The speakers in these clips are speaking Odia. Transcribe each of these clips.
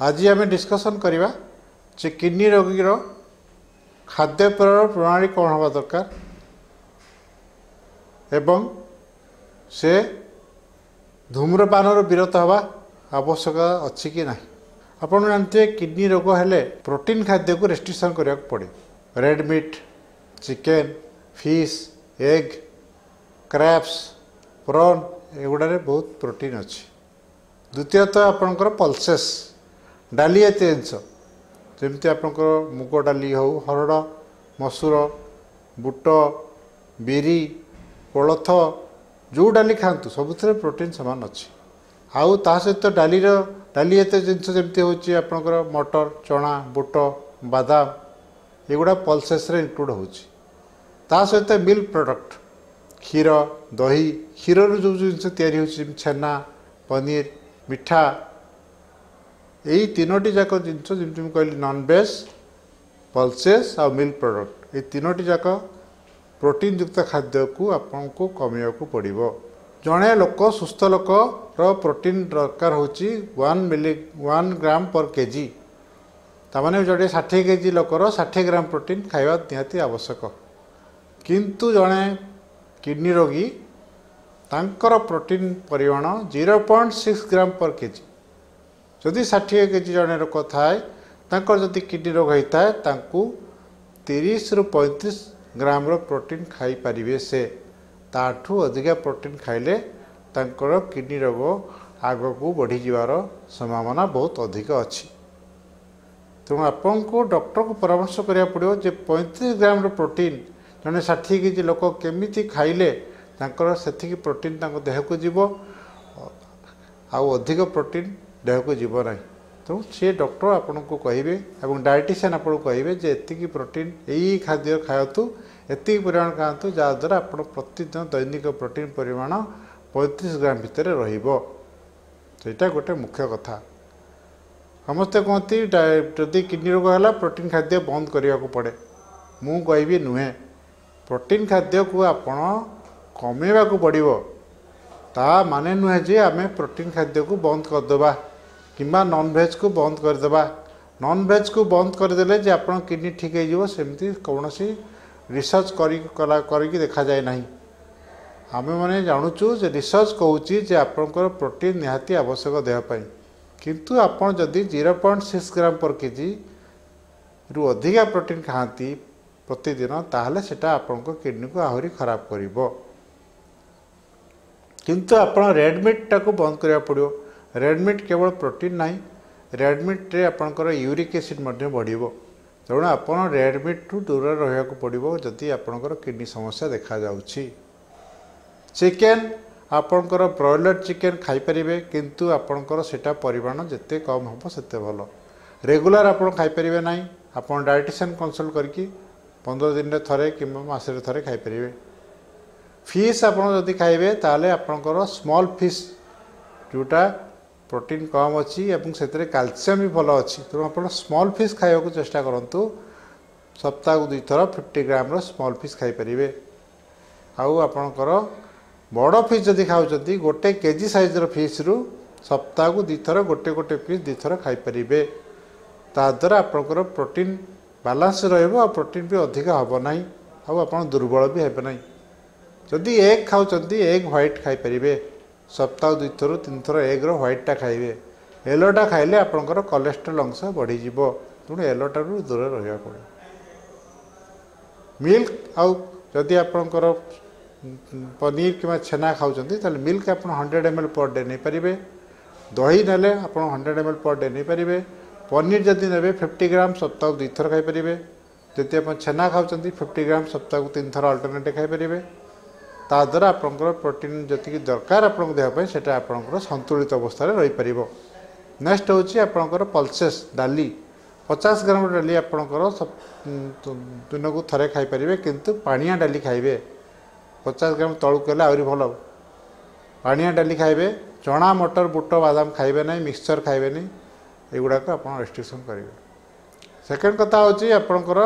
ଆଜି ଆମେ ଡିସ୍କସନ୍ କରିବା ଯେ କିଡ଼ନୀ ରୋଗୀର ଖାଦ୍ୟପେୟର ପ୍ରଣାଳୀ କ'ଣ ହେବା ଦରକାର ଏବଂ ସେ ଧୂମ୍ରପାନରୁ ବିରତ ହେବା ଆବଶ୍ୟକ ଅଛି କି ନାହିଁ। ଆପଣ ଜାଣିଥିବେ କିଡ଼ନୀ ରୋଗ ହେଲେ ପ୍ରୋଟିନ୍ ଖାଦ୍ୟକୁ ରେଷ୍ଟ୍ରିକ୍ସନ୍ କରିବାକୁ ପଡ଼େ red meat chicken fish egg crabs prawn ଏଗୁଡ଼ାରେ ବହୁତ ପ୍ରୋଟିନ୍ ଅଛି। ଦ୍ୱିତୀୟତଃ ଆପଣଙ୍କର ପଲସେସ୍। ଡାଲି ଜାତୀୟ ଜିନିଷ। ଯେମିତି ଆପଣଙ୍କର ମୁଗ ଡାଲି ହେଉ ହରଡ଼ ମସୁର ବୁଟ ବିରି କୋଳଥ ଯେଉଁ ଡାଲି ଖାଆନ୍ତୁ ସବୁଥିରେ ପ୍ରୋଟିନ୍ ସମାନ ଅଛି। ଆଉ ତା ସହିତ ଡାଲିର ଡାଲି ଜାତୀୟ ଜିନିଷ ଯେମିତି ହେଉଛି ଆପଣଙ୍କର ମଟର ଚଣା ବୁଟ ବାଦାମ ଏଗୁଡ଼ା ପଲସେସ୍ରେ ଇନକ୍ଲୁଡ଼ ହେଉଛି। ତା ସହିତ ମିଲ୍କ ପ୍ରଡ଼କ୍ଟ କ୍ଷୀର ଦହି କ୍ଷୀରରୁ ଯେଉଁ ଜିନିଷ ତିଆରି ହେଉଛି ଛେନା ପନିର ମିଠା ଏଇ ତିନୋଟି ଯାକ ଜିନିଷ ଯେମିତି ମୁଁ କହିଲି ନନ୍ଭେଜ୍ ପଲସେସ୍ ଆଉ ମିଲ୍କ ପ୍ରଡ଼କ୍ଟ ଏଇ ତିନୋଟି ଯାକ ପ୍ରୋଟିନ୍ ଯୁକ୍ତ ଖାଦ୍ୟକୁ ଆପଣଙ୍କୁ କମାଇବାକୁ ପଡ଼ିବ ଜଣେ ଲୋକ ସୁସ୍ଥ ଲୋକର ପ୍ରୋଟିନ୍ ଦରକାର ହେଉଛି one milli one gram per K G ତାମାନେ ଜଣେ ଷାଠିଏ କେଜି ଲୋକର ଷାଠିଏ ଗ୍ରାମ୍ ପ୍ରୋଟିନ୍ ଖାଇବା ନିହାତି ଆବଶ୍ୟକ। କିନ୍ତୁ ଜଣେ କିଡ଼ନୀ ରୋଗୀ ତାଙ୍କର ପ୍ରୋଟିନ୍ ପରିମାଣ zero point six gram per K G ଯଦି ଷାଠିଏ କେଜି ଜଣେ ଲୋକ ଥାଏ ତାଙ୍କର ଯଦି କିଡ଼ନୀ ରୋଗ ହେଇଥାଏ ତାଙ୍କୁ ତିରିଶରୁ ପଇଁତିରିଶ ଗ୍ରାମର ପ୍ରୋଟିନ୍ ଖାଇପାରିବେ ସେ। ତାଠୁ ଅଧିକା ପ୍ରୋଟିନ୍ ଖାଇଲେ ତାଙ୍କର କିଡ଼ନୀ ରୋଗ ଆଗକୁ ବଢ଼ିଯିବାର ସମ୍ଭାବନା ବହୁତ ଅଧିକ ଅଛି। ତେଣୁ ଆପଣଙ୍କୁ ଡକ୍ଟରକୁ ପରାମର୍ଶ କରିବାକୁ ପଡ଼ିବ ଯେ ପଇଁତିରିଶ ଗ୍ରାମର ପ୍ରୋଟିନ୍ ଜଣେ ଷାଠିଏ କେଜି ଲୋକ କେମିତି ଖାଇଲେ ତାଙ୍କର ସେତିକି ପ୍ରୋଟିନ୍ ତାଙ୍କ ଦେହକୁ ଯିବ ଆଉ ଅଧିକ ପ୍ରୋଟିନ୍ ଦେହକୁ ଯିବ ନାହିଁ। ତେଣୁ ସେ ଡକ୍ଟର ଆପଣଙ୍କୁ କହିବେ ଏବଂ ଡାଏଟିସିଆନ୍ ଆପଣଙ୍କୁ କହିବେ ଯେ ଏତିକି ପ୍ରୋଟିନ୍ ଏଇ ଖାଦ୍ୟ ଖାଆନ୍ତୁ ଏତିକି ପରିମାଣ ଖାଆନ୍ତୁ ଯାହାଦ୍ୱାରା ଆପଣ ପ୍ରତିଦିନ ଦୈନିକ ପ୍ରୋଟିନ୍ ପରିମାଣ ପଇଁତିରିଶ ଗ୍ରାମ ଭିତରେ ରହିବ। ସେଇଟା ଗୋଟେ ମୁଖ୍ୟ କଥା। ସମସ୍ତେ କୁହନ୍ତି ଯଦି କିଡ଼ନୀ ରୋଗ ହେଲା ପ୍ରୋଟିନ୍ ଖାଦ୍ୟ ବନ୍ଦ କରିବାକୁ ପଡ଼େ। ମୁଁ କହିବି ନୁହେଁ। ପ୍ରୋଟିନ୍ ଖାଦ୍ୟକୁ ଆପଣ କମେଇବାକୁ ପଡ଼ିବ। ତା ମାନେ ନୁହେଁ ଯେ ଆମେ ପ୍ରୋଟିନ୍ ଖାଦ୍ୟକୁ ବନ୍ଦ କରିଦେବା। କିମ୍ବା ନନ୍ଭେଜ୍କୁ ବନ୍ଦ କରିଦେବା। ନନ୍ଭେଜ୍କୁ ବନ୍ଦ କରିଦେଲେ ଯେ ଆପଣ କିଡ଼ନୀ ଠିକ୍ ହେଇଯିବ ସେମିତି କୌଣସି ରିସର୍ଚ୍ଚ କରି କଲା କରିକି ଦେଖାଯାଏ ନାହିଁ। ଆମେମାନେ ଜାଣୁଛୁ ଯେ ରିସର୍ଚ୍ଚ କହୁଛି ଯେ ଆପଣଙ୍କର ପ୍ରୋଟିନ୍ ନିହାତି ଆବଶ୍ୟକ ଦେହ ପାଇଁ। କିନ୍ତୁ ଆପଣ ଯଦି zero point six gram per କେଜିରୁ ଅଧିକା ପ୍ରୋଟିନ୍ ଖାଆନ୍ତି ପ୍ରତିଦିନ ତାହେଲେ ସେଇଟା ଆପଣଙ୍କ କିଡ଼ନୀକୁ ଆହୁରି ଖରାପ କରିବ। କିନ୍ତୁ ଆପଣ ରେଡ଼୍ ମିଟ୍ଟାକୁ ବନ୍ଦ କରିବାକୁ ପଡ଼ିବ। ରେଡ଼୍ ମିଟ୍ କେବଳ ପ୍ରୋଟିନ୍ ନାହିଁ। ରେଡ଼୍ ମିଟ୍ରେ ଆପଣଙ୍କର ୟୁରିକ୍ ଏସିଡ଼୍ ମଧ୍ୟ ବଢ଼ିବ। ତେଣୁ ଆପଣ ରେଡ଼୍ ମିଟ୍ଠୁ ଦୂରରେ ରହିବାକୁ ପଡ଼ିବ ଯଦି ଆପଣଙ୍କର କିଡ଼ନୀ ସମସ୍ୟା ଦେଖାଯାଉଛି। ଚିକେନ୍ ଆପଣଙ୍କର ବ୍ରଏଲର୍ ଚିକେନ୍ ଖାଇପାରିବେ କିନ୍ତୁ ଆପଣଙ୍କର ସେଇଟା ପରିମାଣ ଯେତେ କମ୍ ହେବ ସେତେ ଭଲ। ରେଗୁଲାର ଆପଣ ଖାଇପାରିବେ ନାହିଁ। ଆପଣ ଡାଏଟିସିଆନ୍ କନସଲ୍ଟ କରିକି ପନ୍ଦର ଦିନରେ ଥରେ କିମ୍ବା ମାସରେ ଥରେ ଖାଇପାରିବେ। ଫିସ୍ ଆପଣ ଯଦି ଖାଇବେ ତାହେଲେ ଆପଣଙ୍କର ସ୍ମଲ୍ ଫିସ୍ ଯେଉଁଟା ପ୍ରୋଟିନ୍ କମ୍ ଅଛି ଏବଂ ସେଥିରେ କାଲସିୟମ୍ ବି ଭଲ ଅଛି। ତେଣୁ ଆପଣ ସ୍ମଲ୍ ଫିସ୍ ଖାଇବାକୁ ଚେଷ୍ଟା କରନ୍ତୁ। ସପ୍ତାହକୁ ଦୁଇଥର ଫିଫ୍ଟି ଗ୍ରାମର ସ୍ମଲ୍ ଫିସ୍ ଖାଇପାରିବେ। ଆଉ ଆପଣଙ୍କର ବଡ଼ ଫିସ୍ ଯଦି ଖାଉଛନ୍ତି ଗୋଟେ କେଜି ସାଇଜ୍ର ଫିସ୍ରୁ ସପ୍ତାହକୁ ଦୁଇଥର ଗୋଟେ ଗୋଟେ ପିସ୍ ଦୁଇଥର ଖାଇପାରିବେ। ତାଦ୍ୱାରା ଆପଣଙ୍କର ପ୍ରୋଟିନ୍ ବାଲାନ୍ସ ରହିବ ଆଉ ପ୍ରୋଟିନ୍ ବି ଅଧିକ ହେବ ନାହିଁ ଆଉ ଆପଣ ଦୁର୍ବଳ ବି ହେବେ ନାହିଁ। ଯଦି ଏଗ୍ ଖାଉଛନ୍ତି ଏଗ୍ ହ୍ୱାଇଟ୍ ଖାଇପାରିବେ। ସପ୍ତାହ ଦୁଇଥର ତିନିଥର ଏଗ୍ର ହ୍ୱାଇଟ୍ଟା ଖାଇବେ। ୟେଲୋଟା ଖାଇଲେ ଆପଣଙ୍କର କୋଲେଷ୍ଟ୍ରଲ୍ ଅଂଶ ବଢ଼ିଯିବ। ତେଣୁ ୟେଲୋଟାରୁ ଦୂରରେ ରହିବାକୁ ପଡ଼ିବ। ମିଲ୍କ ଆଉ ଯଦି ଆପଣଙ୍କର ପନିର କିମ୍ବା ଛେନା ଖାଉଛନ୍ତି ତାହେଲେ ମିଲ୍କ ଆପଣ hundred M L per day ନେଇପାରିବେ। ଦହି ନେଲେ ଆପଣ hundred M L per day ନେଇପାରିବେ। ପନିର ଯଦି ନେବେ ଫିଫ୍ଟି ଗ୍ରାମ ସପ୍ତାହକୁ ଦୁଇଥର ଖାଇପାରିବେ। ଯଦି ଆପଣ ଛେନା ଖାଉଛନ୍ତି ଫିଫ୍ଟି ଗ୍ରାମ ସପ୍ତାହକୁ ତିନିଥର ଅଲ୍ଟରନେଟ୍ ଖାଇପାରିବେ। ତାଦ୍ୱାରା ଆପଣଙ୍କର ପ୍ରୋଟିନ୍ ଯେତିକି ଦରକାର ଆପଣଙ୍କ ଦେହ ପାଇଁ ସେଇଟା ଆପଣଙ୍କର ସନ୍ତୁଳିତ ଅବସ୍ଥାରେ ରହିପାରିବ। ନେକ୍ସଟ ହେଉଛି ଆପଣଙ୍କର ପଲସେସ୍ ଡାଲି। ପଚାଶ ଗ୍ରାମ ଡାଲି ଆପଣଙ୍କର ଦିନକୁ ଥରେ ଖାଇପାରିବେ କିନ୍ତୁ ପାଣିଆ ଡାଲି ଖାଇବେ। ପଚାଶ ଗ୍ରାମ ତଳକୁ ହେଲେ ଆହୁରି ଭଲ। ପାଣିଆ ଡାଲି ଖାଇବେ ଚଣା ମଟର ବୁଟ ବାଦାମ ଖାଇବେ ନାହିଁ ମିକ୍ସଚର୍ ଖାଇବେନି ଏଗୁଡ଼ାକ ଆପଣ ରେଷ୍ଟ୍ରିକ୍ସନ୍ କରିବେ। ସେକେଣ୍ଡ କଥା ହେଉଛି ଆପଣଙ୍କର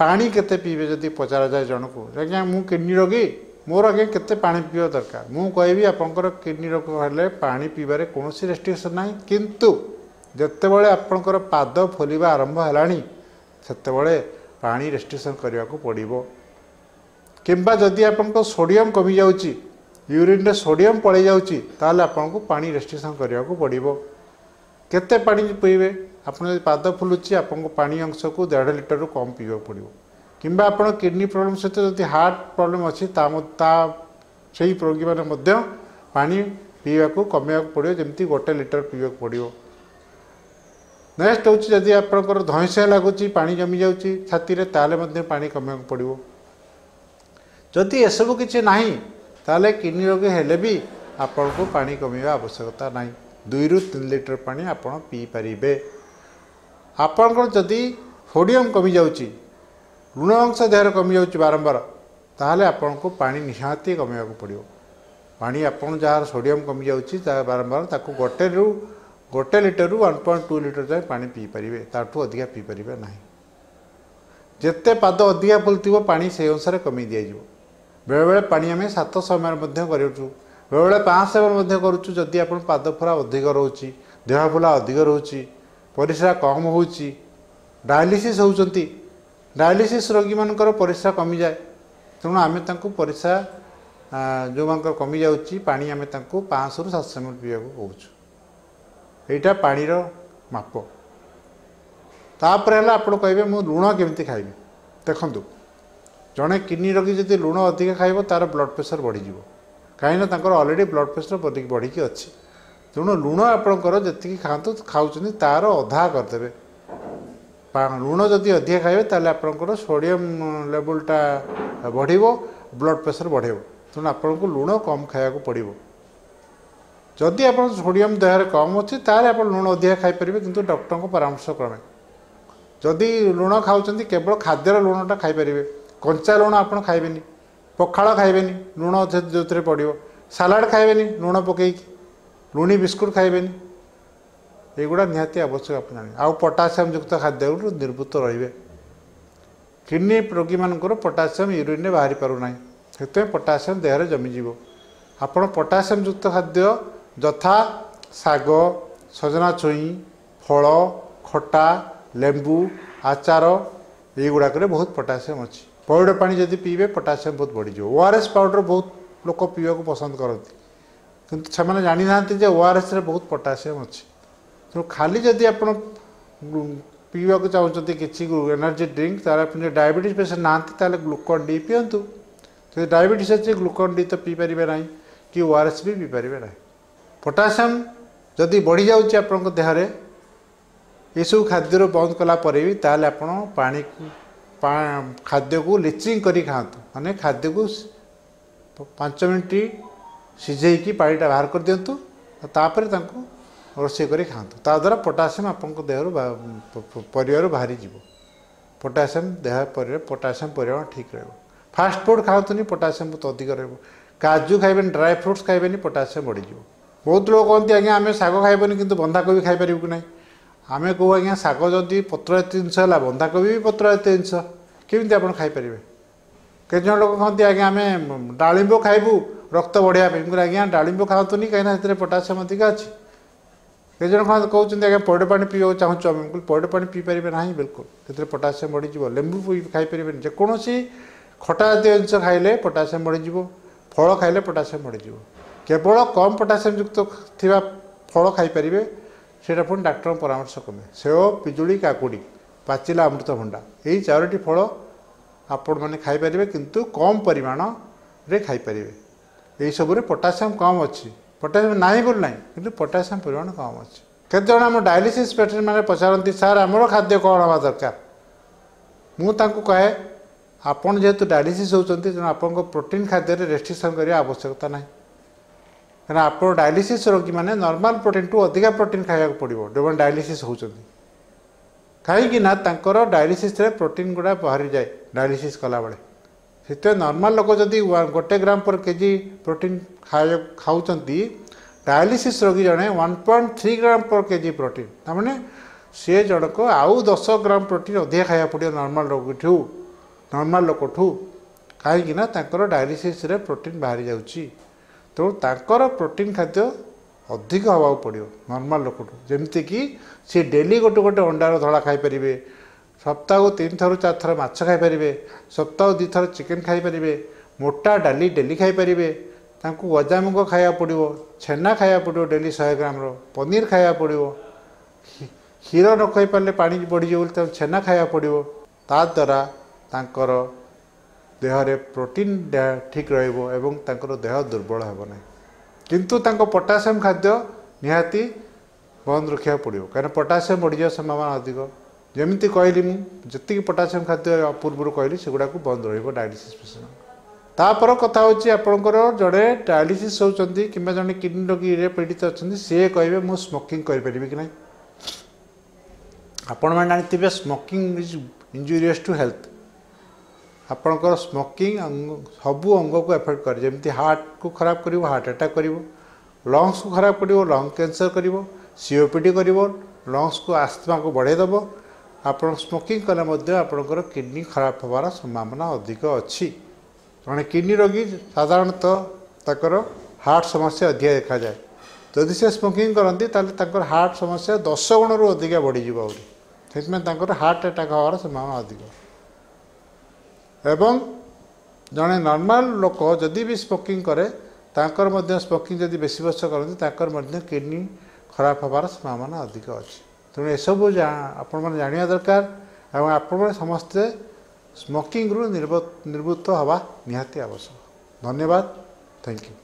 ପାଣି କେତେ ପିଇବେ ଯଦି ପଚରାଯାଏ ଜଣକୁ? ଆଜ୍ଞା ମୁଁ କିଡ଼ନୀ ରୋଗୀ। ମୋର ଆଜ୍ଞା କେତେ ପାଣି ପିଇବା ଦରକାର? ମୁଁ କହିବି ଆପଣଙ୍କର କିଡ଼ନୀ ରୋଗ ହେଲେ ପାଣି ପିଇବାରେ କୌଣସି ରେଷ୍ଟ୍ରିକ୍ସନ୍ ନାହିଁ। କିନ୍ତୁ ଯେତେବେଳେ ଆପଣଙ୍କର ପାଦ ଫୁଲିବା ଆରମ୍ଭ ହେଲାଣି ସେତେବେଳେ ପାଣି ରେଷ୍ଟ୍ରିକ୍ସନ୍ କରିବାକୁ ପଡ଼ିବ। କିମ୍ବା ଯଦି ଆପଣଙ୍କ ସୋଡ଼ିୟମ୍ କମିଯାଉଛି ୟୁରିନ୍ରେ ସୋଡ଼ିୟମ୍ ପଳେଇ ଯାଉଛି ତାହେଲେ ଆପଣଙ୍କୁ ପାଣି ରେଷ୍ଟ୍ରିକ୍ସନ୍ କରିବାକୁ ପଡ଼ିବ। କେତେ ପାଣି ପିଇବେ? ଆପଣ ଯଦି ପାଦ ଫୁଲୁଛି ଆପଣଙ୍କୁ ପାଣି ଅଂଶକୁ ଦେଢ଼ ଲିଟରରୁ କମ୍ ପିଇବାକୁ ପଡ଼ିବ କିମ୍ବା ଆପଣ କିଡ଼ନୀ ପ୍ରୋବ୍ଲେମ୍ ସହିତ ଯଦି ହାର୍ଟ ପ୍ରୋବ୍ଲେମ୍ ଅଛି ତା ମ- ତା ସେଇ ରୋଗୀମାନେ ମଧ୍ୟ ପାଣି ପିଇବାକୁ କମେଇବାକୁ ପଡ଼ିବ ଯେମିତି ଗୋଟେ ଲିଟର ପିଇବାକୁ ପଡ଼ିବ ନେକ୍ସଟ ହେଉଛି ଯଦି ଆପଣଙ୍କର ଧଇଁସା ଲାଗୁଛି ପାଣି ଜମି ଯାଉଛି ଛାତିରେ ତାହେଲେ ମଧ୍ୟ ପାଣି କମେଇବାକୁ ପଡ଼ିବ। ଯଦି ଏସବୁ କିଛି ନାହିଁ ତାହେଲେ କିଡ଼ନୀ ରୋଗ ହେଲେ ବି ଆପଣଙ୍କୁ ପାଣି କମେଇବା ଆବଶ୍ୟକତା ନାହିଁ। ଦୁଇରୁ ତିନି ଲିଟର ପାଣି ଆପଣ ପିଇପାରିବେ ଆପଣଙ୍କର ଯଦି ସୋଡ଼ିୟମ୍ କମିଯାଉଛି ଲୁଣ ଅଂଶ ଦେହରେ କମିଯାଉଛି ବାରମ୍ବାର ତାହେଲେ ଆପଣଙ୍କୁ ପାଣି ନିହାତି କମେଇବାକୁ ପଡ଼ିବ। ପାଣି ଆପଣ ଯାହାର ସୋଡ଼ିୟମ୍ କମିଯାଉଛି ତାହା ବାରମ୍ବାର ତାକୁ ଗୋଟେରୁ ଗୋଟେ ଲିଟରରୁ ୱାନ୍ ପଏଣ୍ଟ ଟୁ ଲିଟର ଯାଏଁ ପାଣି ପିଇପାରିବେ ତାଠୁ ଅଧିକା ପିଇପାରିବେ ନାହିଁ। ଯେତେ ପାଦ ଅଧିକା ଫୁଲୁଥିବ ପାଣି ସେହି ଅନୁସାରେ କମେଇ ଦିଆଯିବ। ବେଳେବେଳେ ପାଣି ଆମେ ସାତ ସମୟରେ ମଧ୍ୟ କରୁଛୁ ବେଳେବେଳେ ପାଞ୍ଚ ସମୟରେ ମଧ୍ୟ କରୁଛୁ ଯଦି ଆପଣ ପାଦ ଫୁଲା ଅଧିକ ରହୁଛି ଦେହ ଫୁଲା ଅଧିକ ରହୁଛି ପରିସ୍ରା କମ୍ ହେଉଛି। ଡାୟାଲିସିସ୍ ହେଉଛନ୍ତି। ଡାୟାଲିସିସ୍ ରୋଗୀମାନଙ୍କର ପରିସ୍ରା କମିଯାଏ। ତେଣୁ ଆମେ ତାଙ୍କୁ ପରିସ୍ରା ଯେଉଁମାନଙ୍କର କମିଯାଉଛି ପାଣି ଆମେ ତାଙ୍କୁ ପାଞ୍ଚଶହରୁ ସାତଶହ ଏମ୍ ପିଇବାକୁ କହୁଛୁ। ଏଇଟା ପାଣିର ମାପ। ତାପରେ ହେଲା ଆପଣ କହିବେ ମୁଁ ଲୁଣ କେମିତି ଖାଇବି? ଦେଖନ୍ତୁ ଜଣେ କିଡ଼ନୀ ରୋଗୀ ଯଦି ଲୁଣ ଅଧିକା ଖାଇବ ତାର ବ୍ଲଡ଼ ପ୍ରେସର ବଢ଼ିଯିବ। କାହିଁକିନା ତାଙ୍କର ଅଲରେଡ଼ି ବ୍ଲଡ଼ ପ୍ରେସର ବଢ଼ିକି ଅଛି। ତେଣୁ ଲୁଣ ଆପଣଙ୍କର ଯେତିକି ଖାଆନ୍ତୁ ଖାଉଛନ୍ତି ତାର ଅଧା କରିଦେବେ। ପା- ଲୁଣ ଯଦି ଅଧିକା ଖାଇବେ ତାହେଲେ ଆପଣଙ୍କର ସୋଡ଼ିୟମ୍ ଲେବୁଲଟା ବଢ଼ିବ ବ୍ଲଡ଼ ପ୍ରେସର ବଢ଼ିବ। ତେଣୁ ଆପଣଙ୍କୁ ଲୁଣ କମ୍ ଖାଇବାକୁ ପଡ଼ିବ। ଯଦି ଆପଣ ସୋଡ଼ିୟମ୍ ଦେହରେ କମ୍ ଅଛି ତାହେଲେ ଆପଣ ଲୁଣ ଅଧିକା ଖାଇପାରିବେ କିନ୍ତୁ ଡକ୍ଟରଙ୍କ ପରାମର୍ଶ କ୍ରମେ। ଯଦି ଲୁଣ ଖାଉଛନ୍ତି କେବଳ ଖାଦ୍ୟର ଲୁଣଟା ଖାଇପାରିବେ। କଞ୍ଚା ଲୁଣ ଆପଣ ଖାଇବେନି ପଖାଳ ଖାଇବେନି ଲୁଣ ଯେ- ଯେଉଁଥିରେ ପଡ଼ିବ। ସାଲାଡ଼ ଖାଇବେନି ଲୁଣ ପକେଇକି। ଲୁଣି ବିସ୍କୁଟ୍ ଖାଇବେନି ଏଗୁଡ଼ା ନିହାତି ଆବଶ୍ୟକ ଆପଣ ଜାଣିବେ ଆଉ ପଟାସିୟମ୍ ଯୁକ୍ତ ଖାଦ୍ୟରୁ ନିର୍ଭୂତ ରହିବେ କିଡ଼ନୀ ରୋଗୀମାନଙ୍କର ପଟାସିୟମ୍ ୟୁରିନ୍ରେ ବାହାରି ପାରୁନାହିଁ। ସେଥିପାଇଁ ପଟାସିୟମ୍ ଦେହରେ ଜମିଯିବ। ଆପଣ ପଟାସିୟମ୍ ଯୁକ୍ତ ଖାଦ୍ୟ ଯଥା ଶାଗ ସଜନା ଛୁଇଁ ଫଳ ଖଟା ଲେମ୍ବୁ ଆଚାର ଏଇଗୁଡ଼ାକରେ ବହୁତ ପଟାସିୟମ୍ ଅଛି। ପଇଡ଼ ପାଣି ଯଦି ପିଇବେ ପଟାସିୟମ୍ ବହୁତ ବଢ଼ିଯିବ। ଓ ଆର୍ ଏସ୍ ପାଉଡ଼ର ବହୁତ ଲୋକ ପିଇବାକୁ ପସନ୍ଦ କରନ୍ତି। କିନ୍ତୁ ସେମାନେ ଜାଣିନାହାନ୍ତି ଯେ ଓ ଆର୍ ଏସ୍ରେ ବହୁତ ପଟାସିୟମ୍ ଅଛି। ତେଣୁ ଖାଲି ଯଦି ଆପଣ ଗ୍ଲୁ- ପିଇବାକୁ ଚାହୁଁଛନ୍ତି କିଛି ଏନର୍ଜି ଡ୍ରିଙ୍କ ତାହେଲେ ଆପଣ ଯଦି ଡାଇବେଟିସ୍ ପେସେଣ୍ଟ ନାହାନ୍ତି ତାହେଲେ ଗ୍ଲୁକନ୍ ଡି ପିଅନ୍ତୁ। ଯଦି ଡାଇବେଟିସ୍ ଅଛି ଗ୍ଲୁକନ୍ ଡି ତ ପିଇପାରିବେ ନାହିଁ କି ଓ ଆର୍ ଏସ୍ ବି ପିଇପାରିବେ ନାହିଁ। ପଟାସିୟମ୍ ଯଦି ବଢ଼ିଯାଉଛି ଆପଣଙ୍କ ଦେହରେ ଏସବୁ ଖାଦ୍ୟରୁ ବନ୍ଦ କଲା ପରେ ବି ତାହେଲେ ଆପଣ ପାଣିକୁ ପା- ଖାଦ୍ୟକୁ ଲିଚିଂ କରି ଖାଆନ୍ତୁ। ମାନେ ଖାଦ୍ୟକୁ ସ- ପାଞ୍ଚ ମିନିଟ୍ ସିଝେଇକି ପାଣିଟା ବାହାର କରିଦିଅନ୍ତୁ ଆଉ ତାପରେ ତାଙ୍କୁ ରୋଷେଇ କରି ଖାଆନ୍ତୁ। ତା ଦ୍ୱାରା ପଟାସିୟମ୍ ଆପଣଙ୍କ ଦେହରୁ ବା- ପ- ପ- ପରିବାରରୁ ବାହାରିଯିବ। ପଟାସିୟମ୍ ଦେହ ପରିବାର ପଟାସିୟମ୍ ପରିମାଣ ଠିକ୍ ରହିବ। ଫାଷ୍ଟ ଫୁଡ଼୍ ଖାଆନ୍ତୁନି ପଟାସିୟମ୍ ବହୁତ ଅଧିକ ରହିବ। କାଜୁ ଖାଇବେନି ଡ୍ରାଏ ଫ୍ରୁଟ୍ସ ଖାଇବେନି ପଟାସିୟମ୍ ବଢ଼ିଯିବ। ବହୁତ ଲୋକ କହନ୍ତି ଆଜ୍ଞା ଆମେ ଶାଗ ଖାଇବନି କିନ୍ତୁ ବନ୍ଧାକୋବି ଖାଇପାରିବୁ କି ନାହିଁ? ଆମେ କହୁ ଆଜ୍ଞା ଶାଗ ଯଦି ପତ୍ର ଜାତୀୟ ଜିନିଷ ହେଲା ବନ୍ଧାକୋବି ବି ପତ୍ର ଜାତୀୟ ଜିନିଷ କେମିତି ଆପଣ ଖାଇପାରିବେ? କେତେ ଜଣ ଲୋକ କହନ୍ତି ଆଜ୍ଞା ଆମେ ଡାଳିମ୍ବ ଖାଇବୁ ରକ୍ତ ବଢ଼ିବା ପାଇଁ। ମୁଁ କହିଲି ଆଜ୍ଞା ଡାଳିମ୍ବ ଖାଆନ୍ତୁନି କାହିଁକିନା ସେଥିରେ ପଟାସିୟମ୍ ଅଧିକା ଅଛି। କେତେ ଜଣ କଣ କହୁଛନ୍ତି ଆଜ୍ଞା ପଇଡ଼ ପାଣି ପିଇବାକୁ ଚାହୁଁଛୁ ଆମେ। ମୁଁ କହିଲି ପଇଡ଼ ପାଣି ପିଇପାରିବେ ନାହିଁ ବିଲକୁଲ। ସେଥିରେ ପଟାସିୟମ୍ ବଢ଼ିଯିବ ଲେମ୍ବୁ ପିଇ ଖାଇପାରିବେନି। ଯେକୌଣସି ଖଟା ଜାତୀୟ ଜିନିଷ ଖାଇଲେ ପଟାସିୟମ୍ ବଢ଼ିଯିବ ଫଳ ଖାଇଲେ ପଟାସିୟମ୍ ବଢ଼ିଯିବ। କେବଳ କମ୍ ପଟାସିୟମ୍ ଯୁକ୍ତ ଥିବା ଫଳ ଖାଇପାରିବେ ସେଇଟା ପୁଣି ଡାକ୍ତରଙ୍କ ପରାମର୍ଶ କମେ ସେଓ ପିଜୁଳି କାକୁଡ଼ି ପାଚିଲା ଅମୃତଭଣ୍ଡା ଏହି ଚାରୋଟି ଫଳ ଆପଣମାନେ ଖାଇପାରିବେ କିନ୍ତୁ କମ୍ ପରିମାଣରେ ଖାଇପାରିବେ। ଏଇସବୁରେ ପଟାସିୟମ୍ କମ୍ ଅଛି। ପଟାସିୟମ୍ ନାହିଁ ବୋଲି ନାହିଁ କିନ୍ତୁ ପଟାସିୟମ୍ ପରିମାଣ କମ୍ ଅଛି। କେତେଜଣ ଆମ ଡାୟାଲିସିସ୍ ପେସେଣ୍ଟମାନେ ପଚାରନ୍ତି ସାର୍ ଆମର ଖାଦ୍ୟ କ'ଣ ହେବା ଦରକାର? ମୁଁ ତାଙ୍କୁ କହେ ଆପଣ ଯେହେତୁ ଡାୟାଲିସିସ୍ ହେଉଛନ୍ତି ତେଣୁ ଆପଣଙ୍କ ପ୍ରୋଟିନ୍ ଖାଦ୍ୟରେ ରେଷ୍ଟ୍ରିକ୍ସନ୍ କରିବା ଆବଶ୍ୟକତା ନାହିଁ। କାରଣ ଆପଣ ଡାୟାଲିସିସ୍ ରୋଗୀମାନେ ନର୍ମାଲ୍ ପ୍ରୋଟିନ୍ଠୁ ଅଧିକା ପ୍ରୋଟିନ୍ ଖାଇବାକୁ ପଡ଼ିବ ଯେଉଁମାନେ ଡାୟାଲିସିସ୍ ହେଉଛନ୍ତି। କାହିଁକି ନା ତାଙ୍କର ଡାୟାଲିସିସ୍ରେ ପ୍ରୋଟିନ୍ ଗୁଡ଼ା ବାହାରିଯାଏ ଡାୟାଲିସିସ୍ କଲାବେଳେ। ସେଥିପାଇଁ ନର୍ମାଲ୍ ଲୋକ ଯଦି ଗୋଟେ ଗ୍ରାମ ପର କେଜି ପ୍ରୋଟିନ୍ ଖାଇବା ଖାଉଛନ୍ତି ଡାୟାଲିସିସ୍ ରୋଗୀ ଜଣେ one point three gram per kg protein ତାମାନେ ସିଏ ଜଣକ ଆଉ ଦଶ ଗ୍ରାମ ପ୍ରୋଟିନ୍ ଅଧିକା ଖାଇବାକୁ ପଡ଼ିବ ନର୍ମାଲ୍ ରୋଗୀଠୁ ନର୍ମାଲ୍ ଲୋକଠୁ। କାହିଁକି ନା ତାଙ୍କର ଡାୟାଲିସିସ୍ରେ ପ୍ରୋଟିନ୍ ବାହାରି ଯାଉଛି ତେଣୁ ତାଙ୍କର ପ୍ରୋଟିନ୍ ଖାଦ୍ୟ ଅଧିକ ହେବାକୁ ପଡ଼ିବ ନର୍ମାଲ୍ ଲୋକଠୁ। ଯେମିତିକି ସେ ଡେଲି ଗୋଟେ ଗୋଟେ ଅଣ୍ଡାର ଧଳା ଖାଇପାରିବେ ସପ୍ତାହକୁ ତିନି ଥର ଚାରି ଥର ମାଛ ଖାଇପାରିବେ ସପ୍ତାହକୁ ଦୁଇ ଥର ଚିକେନ୍ ଖାଇପାରିବେ ମୋଟା ଡାଲି ଡେଲି ଖାଇପାରିବେ ତାଙ୍କୁ ଗଜାମୁଗ ଖାଇବାକୁ ପଡ଼ିବ ଛେନା ଖାଇବାକୁ ପଡ଼ିବ ଡେଲି ଶହେ ଗ୍ରାମର ପନିର ଖାଇବାକୁ ପଡ଼ିବ କ୍ଷୀ- କ୍ଷୀର ନ ଖାଇପାରିଲେ ପାଣି ବଢ଼ିଯିବ ବୋଲି ତାଙ୍କୁ ଛେନା ଖାଇବାକୁ ପଡ଼ିବ ତାଦ୍ୱାରା ତାଙ୍କର ଦେହରେ ପ୍ରୋଟିନ୍ ଡେ- ଠିକ୍ ରହିବ ଏବଂ ତାଙ୍କର ଦେହ ଦୁର୍ବଳ ହେବ ନାହିଁ। କିନ୍ତୁ ତାଙ୍କ ପଟାସିୟମ୍ ଖାଦ୍ୟ ନିହାତି ବନ୍ଦ ରଖିବାକୁ ପଡ଼ିବ କାରଣ ପଟାସିୟମ୍ ବଢ଼ିଯିବା ସମ୍ଭାବନା ଅଧିକ। ଯେମିତି କହିଲି ମୁଁ ଯେତିକି ପଟାସିୟମ୍ ଖାଦ୍ୟ ପୂର୍ବରୁ କହିଲି ସେଗୁଡ଼ାକୁ ବନ୍ଦ ରହିବ ଡାଇଲିସିସ୍ ପେସେଣ୍ଟ ତାପର କଥା ହେଉଛି ଆପଣଙ୍କର ଜଣେ ଡାଇଲିସିସ୍ ହେଉଛନ୍ତି କିମ୍ବା ଜଣେ କିଡ଼ନୀ ରୋଗୀରେ ପୀଡ଼ିତ ଅଛନ୍ତି ସିଏ କହିବେ ମୁଁ ସ୍ମୋକିଂ କରିପାରିବି କି ନାହିଁ। ଆପଣମାନେ ଜାଣିଥିବେ smoking is injurious to health ଆପଣଙ୍କର ସ୍ମୋକିଂ ଅଙ୍ଗ ସବୁ ଅଙ୍ଗକୁ ଏଫେକ୍ଟ କରେ। ଯେମିତି ହାର୍ଟକୁ ଖରାପ କରିବ ହାର୍ଟ ଆଟାକ୍ କରିବ ଲଙ୍ଗସକୁ ଖରାପ କରିବ ଲଙ୍ଗ କ୍ୟାନ୍ସର କରିବ ସିଓପିଡ଼ି କରିବ ଲଙ୍ଗସକୁ ଆସ୍ମାକୁ ବଢ଼େଇ ଦେବ ଆପଣ ସ୍ମୋକିଂ କଲେ ମଧ୍ୟ ଆପଣଙ୍କର କିଡ଼ନୀ ଖରାପ ହେବାର ସମ୍ଭାବନା ଅଧିକ ଅଛି। ଜଣେ କିଡ଼ନୀ ରୋଗୀ ସାଧାରଣତଃ ତାଙ୍କର ହାର୍ଟ ସମସ୍ୟା ଅଧିକା ଦେଖାଯାଏ। ଯଦି ସେ ସ୍ମୋକିଂ କରନ୍ତି ତାହେଲେ ତାଙ୍କର ହାର୍ଟ ସମସ୍ୟା ଦଶ ଗୁଣରୁ ଅଧିକା ବଢ଼ିଯିବ ଆହୁରି। ସେଥିପାଇଁ ତାଙ୍କର ହାର୍ଟ ଆଟାକ୍ ହେବାର ସମ୍ଭାବନା ଅଧିକ। ଏବଂ ଜଣେ ନର୍ମାଲ ଲୋକ ଯଦି ବି ସ୍ମୋକିଂ କରେ ତାଙ୍କର ମଧ୍ୟ ସ୍ମୋକିଂ ଯଦି ବେଶୀ ବର୍ଷ କରନ୍ତି ତାଙ୍କର ମଧ୍ୟ କିଡ଼ନୀ ଖରାପ ହେବାର ସମ୍ଭାବନା ଅଧିକ ଅଛି। ତେଣୁ ଏସବୁ ଜା ଆପଣମାନେ ଜାଣିବା ଦରକାର ଏବଂ ଆପଣମାନେ ସମସ୍ତେ ସ୍ମୋକିଂରୁ ନିର୍ବ ନିବୃତ୍ତ ହେବା ନିହାତି ଆବଶ୍ୟକ ଧନ୍ୟବାଦ ଥ୍ୟାଙ୍କ ୟୁ